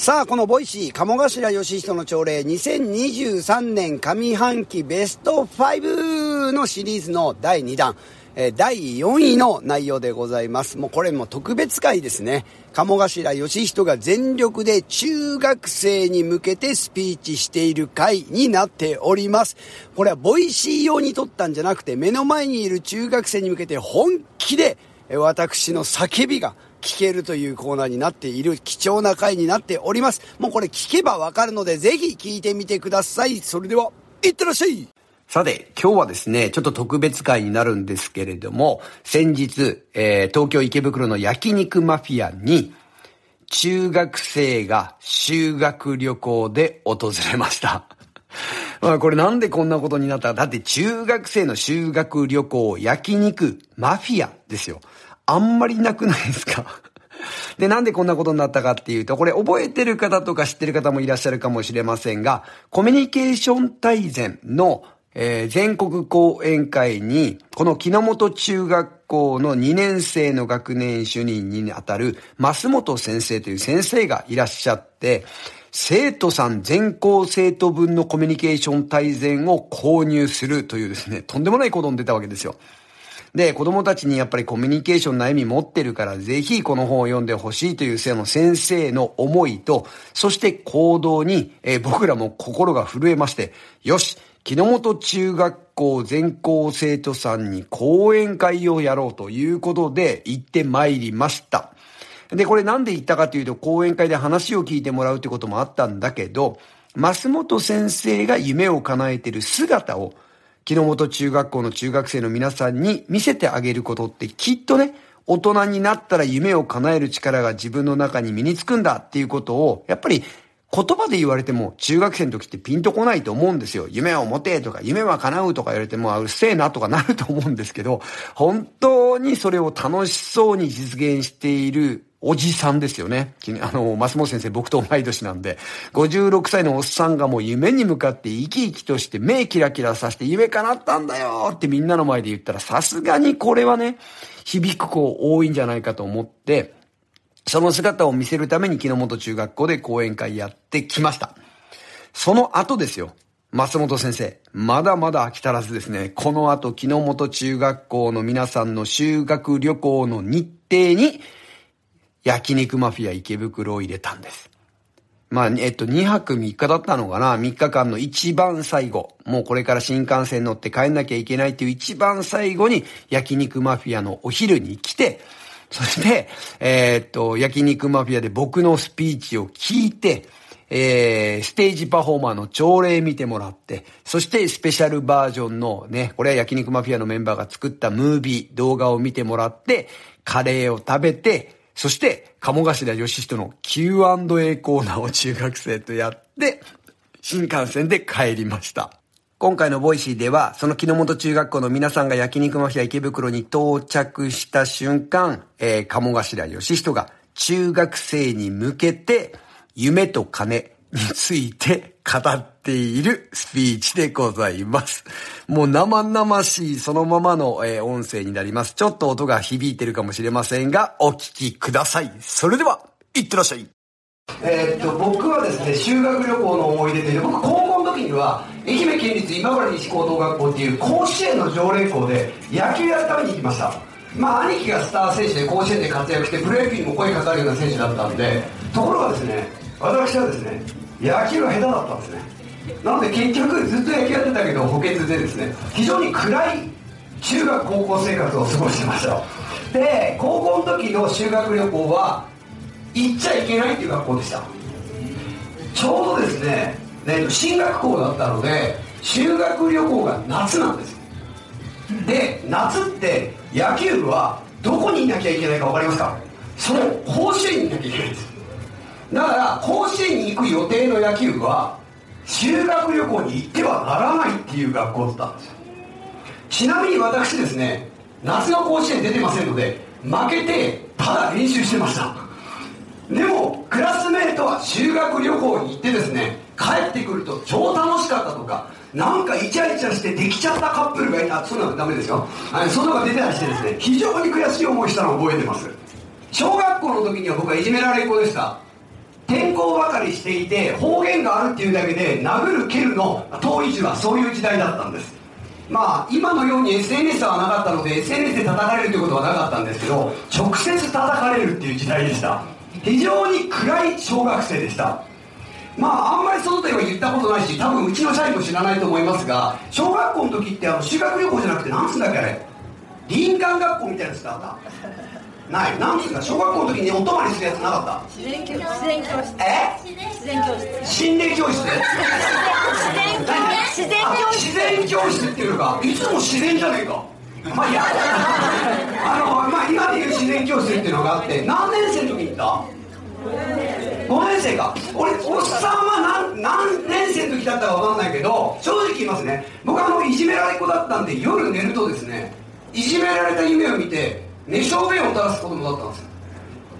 さあ、この Voicy、鴨頭義人の朝礼2023年上半期ベスト5のシリーズの第2弾、え、第4位の内容でございます。もうこれも特別回ですね。鴨頭義人が全力で中学生に向けてスピーチしている回になっております。これは Voicy 用に撮ったんじゃなくて、目の前にいる中学生に向けて本気で、私の叫びが聞けるというコーナーになっている貴重な回になっております。もうこれ聞けばわかるので、ぜひ聞いてみてください。それでは、いってらっしゃいさて、今日はですね、ちょっと特別会になるんですけれども、先日、えー、東京池袋の焼肉マフィアに、中学生が修学旅行で訪れました。まあこれなんでこんなことになったか。だって中学生の修学旅行、焼肉、マフィアですよ。あんまりなくないですか？で、なんでこんなことになったかっていうと、これ覚えてる方とか知ってる方もいらっしゃるかもしれませんが、コミュニケーション大全の、えー、全国講演会に、この木之本中学校の2年生の学年主任にあたる増本先生という先生がいらっしゃって、生徒さん全校生徒分のコミュニケーション大全を購入するというですね、とんでもないことに出たわけですよ。で、子供たちにやっぱりコミュニケーションの悩み持ってるから、ぜひこの本を読んでほしいというせの先生の思いと、そして行動に、えー、僕らも心が震えまして、よし木之本中学校全校生徒さんに講演会をやろうということで行って参りました。で、これなんで行ったかというと、講演会で話を聞いてもらうってこともあったんだけど、増本先生が夢を叶えてる姿を木之本中学校の中学生の皆さんに見せてあげることってきっとね、大人になったら夢を叶える力が自分の中に身につくんだっていうことを、やっぱり言葉で言われても中学生の時ってピンとこないと思うんですよ。夢を持てとか、夢は叶うとか言われても、うるせえなとかなると思うんですけど、本当にそれを楽しそうに実現しているおじさんですよね。あの、松本先生僕と同い年なんで、56歳のおっさんがもう夢に向かって生き生きとして目キラキラさせて夢叶ったんだよってみんなの前で言ったらさすがにこれはね、響く子多いんじゃないかと思って、その姿を見せるために木本中学校で講演会やってきました。その後ですよ。松本先生、まだまだ飽き足らずですね、この後木本中学校の皆さんの修学旅行の日程に焼肉マフィア池袋を入れたんです。まあ、えっと、2泊3日だったのかな ?3 日間の一番最後。もうこれから新幹線乗って帰んなきゃいけないっていう一番最後に焼肉マフィアのお昼に来て、そして、えー、っと、焼肉マフィアで僕のスピーチを聞いて、えー、ステージパフォーマーの朝礼見てもらって、そしてスペシャルバージョンのね、これは焼肉マフィアのメンバーが作ったムービー、動画を見てもらって、カレーを食べて、そして、鴨頭義人の Q&A コーナーを中学生とやって、新幹線で帰りました。今回の Voicy では、その木之本中学校の皆さんが焼肉マフィア池袋に到着した瞬間、えー、鴨頭義人が中学生に向けて、夢と金について語っているスピーチでございます。もう生々しいそのままの、え、音声になります。ちょっと音が響いてるかもしれませんが、お聞きください。それでは、いってらっしゃい。え、っと、僕はですね、修学旅行の思い出という僕、高校の時には、愛媛県立今治西高等学校っていう甲子園の常連校で野球やるために行きました。まあ、兄貴がスター選手で甲子園で活躍して、プロ野球にも声かかるような選手だったんで、ところがですね、私はですね、野球が下手だったんですね。なので結局ずっと野球やってたけど補欠でですね非常に暗い中学高校生活を過ごしてました。で高校の時の修学旅行は行っちゃいけないっていう学校でした。ちょうどですね進学校だったので修学旅行が夏なんです。で夏って野球部はどこにいなきゃいけないか分かりますか？その甲子園にいなきゃいけないんです。だから甲子園に行く予定の野球部は修学旅行に行ってはならないっていう学校だったんですよ。ちなみに私ですね夏の甲子園出てませんので負けてただ練習してました。でもクラスメートは修学旅行に行ってですね帰ってくると超楽しかったとかなんかイチャイチャしてできちゃったカップルがいた。そんなのダメですよ。そんなのが出てたりしてですね非常に悔しい思いしたのを覚えてます。小学校の時には僕はいじめられっ子でした。転校ばかりしていて方言があるっていうだけで殴る蹴るの遠い字はそういう時代だったんです。まあ今のように SNS はなかったので SNS で叩かれるということはなかったんですけど直接叩かれるっていう時代でした。非常に暗い小学生でした。まああんまり外では言ったことないし多分うちの社員も知らないと思いますが小学校の時ってあの修学旅行じゃなくて何つうんだっけあれ。林間学校みたいなやつだった。ない。何つうんだ小学校の時にお泊まりするやつなかった？自然教自然教室。え？自然教室。心霊教室？自然教自然あ教室。自然教室っていうのか。いつも自然じゃねえか。まあいいや。あの、まあ、今でいう自然教室っていうのがあって何年生の時に行った？5年生か。俺おっさんは何何年生の時だったか分かんないけど正直言いますね。僕はあのいじめられっ子だったんで夜寝るとですねいじめられた夢を見て寝小便を垂らす子供だったんですよ。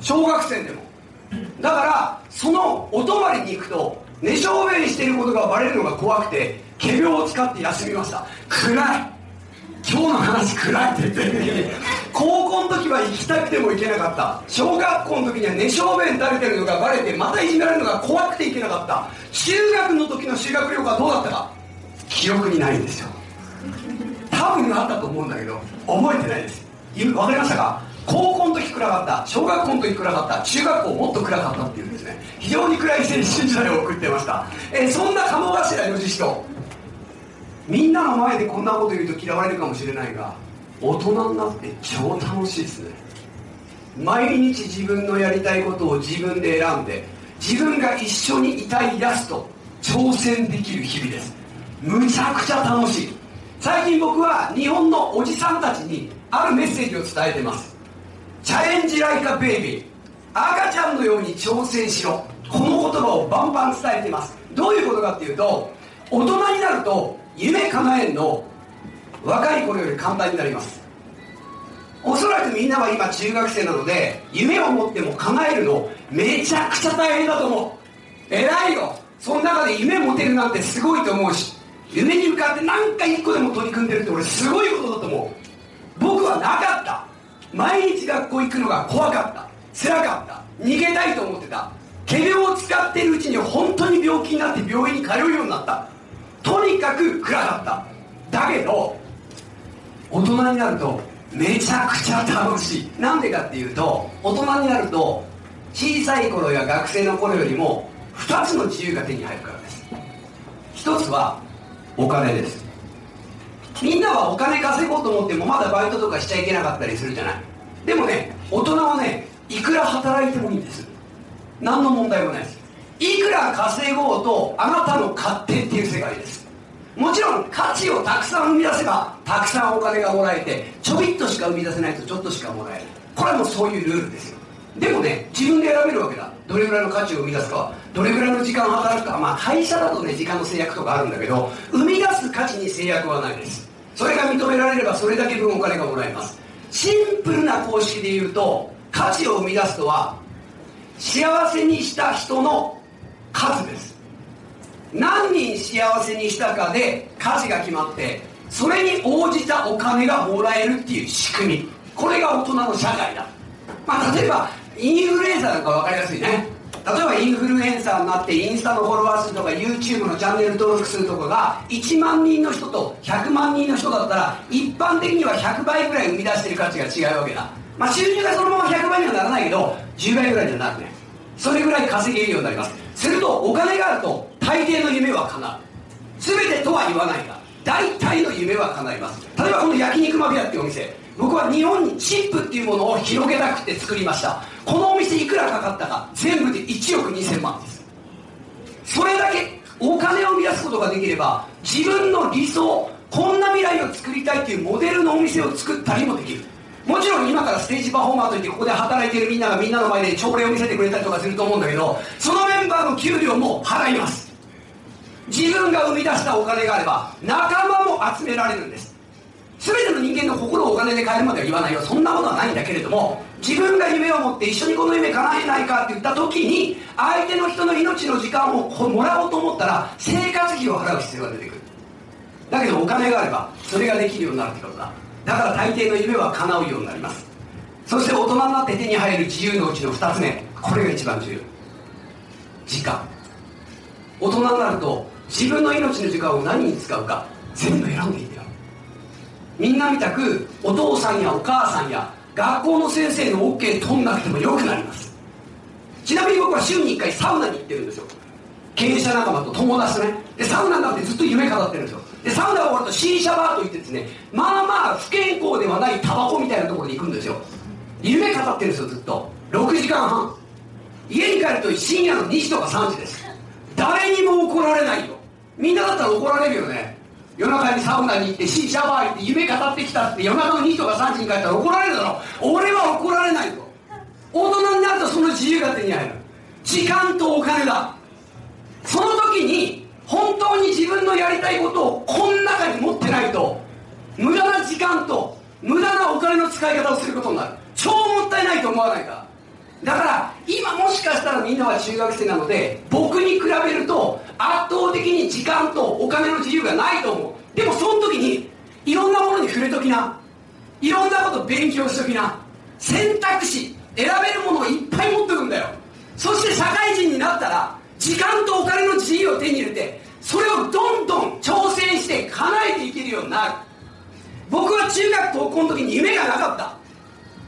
小学生でも。だからそのお泊まりに行くと寝小便していることがバレるのが怖くて仮病を使って休みました。暗い。今日の話暗いって言ってる高校の時は行きたくても行けなかった。小学校の時には寝小便垂れてるのがバレてまたいじめられるのが怖くて行けなかった。中学の時の修学旅行はどうだったか。記憶にないんですよ。多分あったと思うんだけど覚えてないです。分かりましたか？高校の時暗かった小学校の時暗かった中学校もっと暗かったっていうんですね。非常に暗い青春時代を送ってました、えーそんな鴨頭義人みんなの前でこんなこと言うと嫌われるかもしれないが大人になって超楽しいですね。毎日自分のやりたいことを自分で選んで自分が一緒にいたいやつと挑戦できる日々です。むちゃくちゃ楽しい。最近僕は日本のおじさんたちにあるメッセージを伝えてます。チャレンジライカベイビー。赤ちゃんのように挑戦しろ。この言葉をバンバン伝えてます。どういうことかっていうと大人になると夢叶えんの若い頃より簡単になります。おそらくみんなは今中学生なので夢を持っても叶えるのめちゃくちゃ大変だと思う。偉いよ。その中で夢持てるなんてすごいと思うし夢に向かって何か一個でも取り組んでるって俺すごいことだと思う。僕はなかった。毎日学校行くのが怖かった。辛かった。逃げたいと思ってた。仮病を使ってるうちに本当に病気になって病院に通うようになった。とにかく暗かった。だけど大人になるとめちゃくちゃ楽しい。なんでかっていうと大人になると小さい頃や学生の頃よりも2つの自由が手に入るからです。一つはお金です。みんなはお金稼ごうと思ってもまだバイトとかしちゃいけなかったりするじゃない。でもね大人はねいくら働いてもいいんです。何の問題もないです。いくら稼ごうとあなたの勝手っていう世界です。もちろん価値をたくさん生み出せばたくさんお金がもらえてちょびっとしか生み出せないとちょっとしかもらえるこれはもうそういうルールですよ。でもね自分で選べるわけだ。どれぐらいの価値を生み出すかどれぐらいの時間を働くか。まあ会社だとね時間の制約とかあるんだけど生み出す価値に制約はないです。それが認められればそれだけ分お金がもらえます。シンプルな公式で言うと価値を生み出すとは幸せにした人の数です。何人幸せにしたかで価値が決まってそれに応じたお金がもらえるっていう仕組み。これが大人の社会だ、まあ、例えばインフルエンサーなんか分かりやすいね。例えばインフルエンサーになってインスタのフォロワー数とか YouTube のチャンネル登録数とかが1万人の人と100万人の人だったら一般的には100倍ぐらい生み出してる価値が違うわけだ。まあ収入がそのまま100倍にはならないけど10倍ぐらいにはなるね。それぐらい稼げるようになります。するとお金があると大抵の夢は叶う。全てとは言わないが大体の夢は叶います。例えばこの焼肉マフィアっていうお店。僕は日本にチップっていうものを広げたくて作りました。このお店いくらかかったか全部で1億2000万です。それだけお金を生み出すことができれば自分の理想こんな未来を作りたいっていうモデルのお店を作ったりもできる。もちろん今からステージパフォーマーといってここで働いているみんながみんなの前で朝礼を見せてくれたりとかすると思うんだけどそのメンバーの給料も払います。自分が生み出したお金があれば仲間も集められるんです。全ての人間の心をお金で買えるまでは言わないよ。そんなことはないんだけれども自分が夢を持って一緒にこの夢叶えないかって言った時に相手の人の命の時間をもらおうと思ったら生活費を払う必要が出てくる。だけどお金があればそれができるようになるってことだ。だから大抵の夢は叶うようになります。そして大人になって手に入る自由のうちの2つ目これが一番重要。時間。大人になると自分の命の時間を何に使うか全部選んでいいみんなみたくお父さんやお母さんや学校の先生の OK 取んなくてもよくなります。ちなみに僕は週に1回サウナに行ってるんですよ。経営者仲間と友達とね。でサウナなんてずっと夢語ってるんですよ。でサウナが終わるとシーシャバーといってですねまあまあ不健康ではないタバコみたいなところに行くんですよ。夢語ってるんですよずっと。6時間半。家に帰ると深夜の2時とか3時です。誰にも怒られないよみんなだったら怒られるよね。夜中にサウナに行ってシーシャバー行って夢語ってきたって夜中の2時とか3時に帰ったら怒られるだろ。俺は怒られないよ大人になるとその自由が手に入る。時間とお金だ。その時に本当に自分のやりたいことをこの中に持ってないと。無駄な時間と無駄なお金の使い方をすることになる。超もったいないと思わないか。だから今もしかしたらみんなは中学生なので僕に比べると圧倒的に時間とお金の自由がないと思う。でもその時にいろんなものに触れときな。いろんなこと勉強しときな。選択肢選べるものをいっぱい持ってるんだよ。そして社会人になったら時間とお金の自由を手に入れてそれをどんどん挑戦して叶えていけるようになる。僕は中学高校の時に夢がなかった。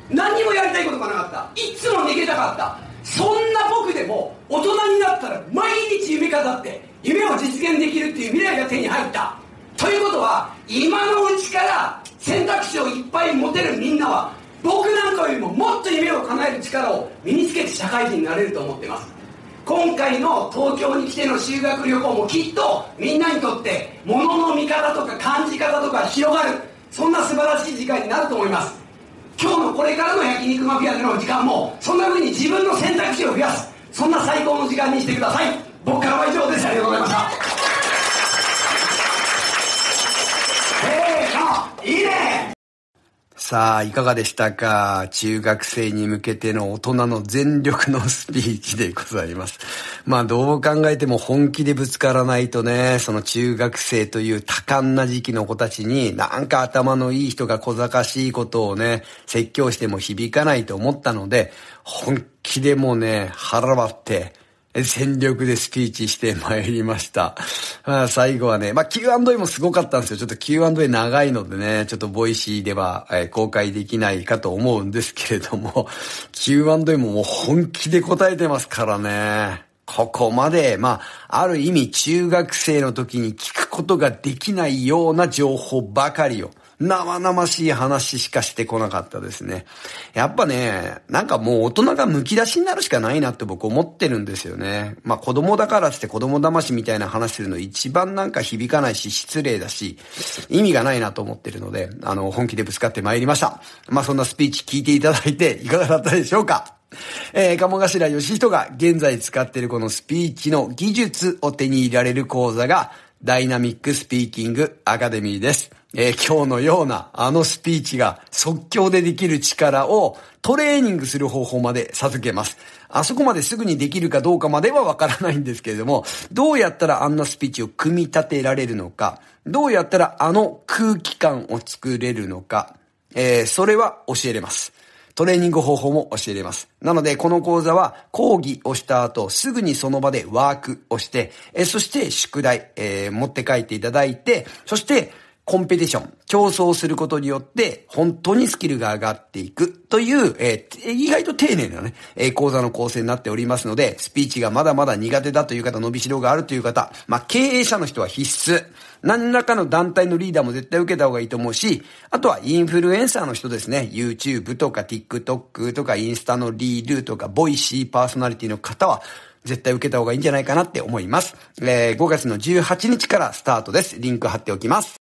何にもやりたいことがなかった。いつも逃げたかった。そんな僕でも大人になったら毎日夢語って夢を実現できるっていう未来が手に入った。ということは今のうちから選択肢をいっぱい持てるみんなは僕なんかよりももっと夢を叶える力を身につけて社会人になれると思ってます。今回の東京に来ての修学旅行もきっとみんなにとって物の見方とか感じ方とか広がるそんな素晴らしい時間になると思います。今日のこれからの焼肉マフィアでの時間もそんな風に自分の選択肢を増やす。そんな最高の時間にしてください。僕からは以上です。ありがとうございましたせーのいいねさあ、いかがでしたか？中学生に向けての大人の全力のスピーチでございます。まあ、どう考えても本気でぶつからないとね、その中学生という多感な時期の子たちに、なんか頭のいい人が小賢しいことをね、説教しても響かないと思ったので、本気でもね、腹割って、全力でスピーチしてまいりました。まあ、最後はね、まあ Q&A もすごかったんですよ。ちょっと Q&A 長いのでね、ちょっと Voicy では、え公開できないかと思うんですけれども、Q&A ももう本気で答えてますからね。ここまで、まあ、ある意味中学生の時に聞くことができないような情報ばかりを生々しい話しかしてこなかったですね。やっぱね、なんかもう大人が剥き出しになるしかないなって僕思ってるんですよね。まあ子供だからって子供騙しみたいな話するの一番なんか響かないし失礼だし、意味がないなと思ってるので、あの、本気でぶつかってまいりました。まあそんなスピーチ聞いていただいていかがだったでしょうかえー、鴨頭義人が現在使っているこのスピーチの技術を手に入れられる講座がダイナミックスピーキングアカデミーです。えー、今日のようなあのスピーチが即興でできる力をトレーニングする方法まで授けます。あそこまですぐにできるかどうかまではわからないんですけれども、どうやったらあんなスピーチを組み立てられるのか、どうやったらあの空気感を作れるのか、えー、それは教えれます。トレーニング方法も教えれます。なので、この講座は講義をした後、すぐにその場でワークをして、えそして宿題、えー、持って帰っていただいて、そして、コンペティション、競争することによって、本当にスキルが上がっていくという、えー、意外と丁寧なね、えー、講座の構成になっておりますので、スピーチがまだまだ苦手だという方、伸びしろがあるという方、まあ、経営者の人は必須。何らかの団体のリーダーも絶対受けた方がいいと思うし、あとはインフルエンサーの人ですね。YouTube とか TikTok とかインスタのリールとか、ボイシーパーソナリティの方は、絶対受けた方がいいんじゃないかなって思います。えー、5月の18日からスタートです。リンク貼っておきます。